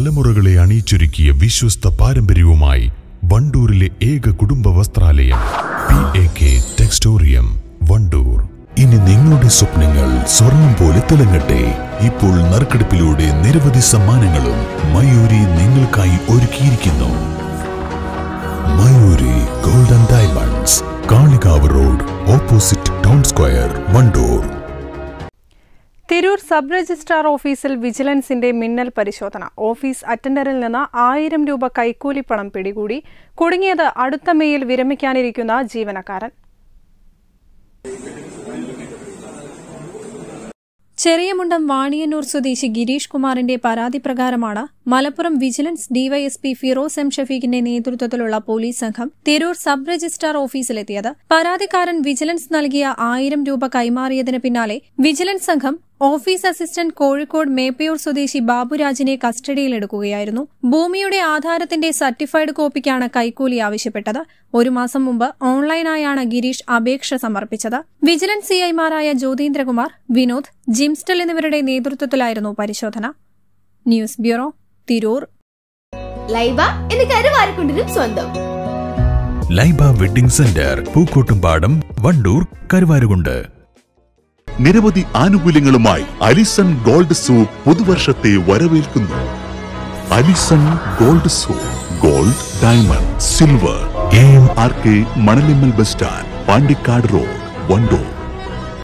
തലമുറകളെ അണിയിച്ചൊരുക്കിയ വിശ്വസ്ത പാരമ്പര്യവുമായി വണ്ടൂരിലെ ഏക കുടുംബ വസ്ത്രാലയം P A K Textorium Wandoor. ഇനി നിങ്ങളുടെ സ്വപ്നങ്ങൾ സ്വർണം പോലെ തിളങ്ങട്ടെ. ഇപ്പോൾ നറുക്കെടുപ്പിലൂടെ നിരവധി സമ്മാനങ്ങളും മയൂരി നിങ്ങൾക്കായി ഒരുക്കിയിരിക്കുന്നു. Mayuri golden diamonds Kalikavu road opposite town square Wandoor. Tirur sub registrar ഓഫീസിൽ വിജിലൻസിന്റെ മിന്നൽ പരിശോധന. ഓഫീസ് അറ്റൻഡറിൽ നിന്ന് ആയിരം രൂപ കൈക്കൂലിപ്പണം പിടികൂടി. കുടുങ്ങിയത് അടുത്ത മെയിൽ വിരമിക്കാനിരിക്കുന്ന ജീവനക്കാരൻ. ചെറിയമുണ്ടം വാണിയന്നൂർ സ്വദേശി ഗിരീഷ് കുമാറിന്റെ പരാതി പ്രകാരമാണ് Malappuram vigilance DYSP Firoz M ഷഫീഖിന്റെ നേതൃത്വത്തിലുള്ള പോലീസ് സംഘം തിരൂർ സബ് രജിസ്ട്രാർ ഓഫീസിലെത്തിയത്. പരാതിക്കാരൻ വിജിലൻസ് നൽകിയ ആയിരം രൂപ കൈമാറിയതിന് പിന്നാലെ വിജിലൻസ് സംഘം ഓഫീസ് അസിസ്റ്റന്റ് കോഴിക്കോട് മേപ്പയൂർ സ്വദേശി ബാബുരാജിനെ കസ്റ്റഡിയിലെടുക്കുകയായിരുന്നു. ഭൂമിയുടെ ആധാരത്തിന്റെ സർട്ടിഫൈഡ് കോപ്പിക്കാണ് കൈക്കൂലി ആവശ്യപ്പെട്ടത്. ഒരു മാസം മുമ്പ് ഓൺലൈനായാണ് ഗിരീഷ് അപേക്ഷ സമർപ്പിച്ചത്. വിജിലൻസ് സിഐമാരായ ജ്യോതീന്ദ്രകുമാർ വിനോദ് ജിംസ്റ്റൽ എന്നിവരുടെ നേതൃത്വത്തിലായിരുന്നു പരിശോധന. News bureau Tirur. ലൈബ എന്ന് കരുവാരക്കുണ്ടിനും സ്വന്തം. Laiba wedding centre Pookkottumpadam Wandoor Karuvarakundu. നിരവധി ആനുകൂല്യങ്ങളുമായി അലിസൺ ഗോൾഡ് സൂ പുതുവർഷത്തെ വരവേൽക്കുന്നു. Alison gold zoo gold diamond silver. A. M R K Manalimmal bus stand Pandikkad road Wandoor.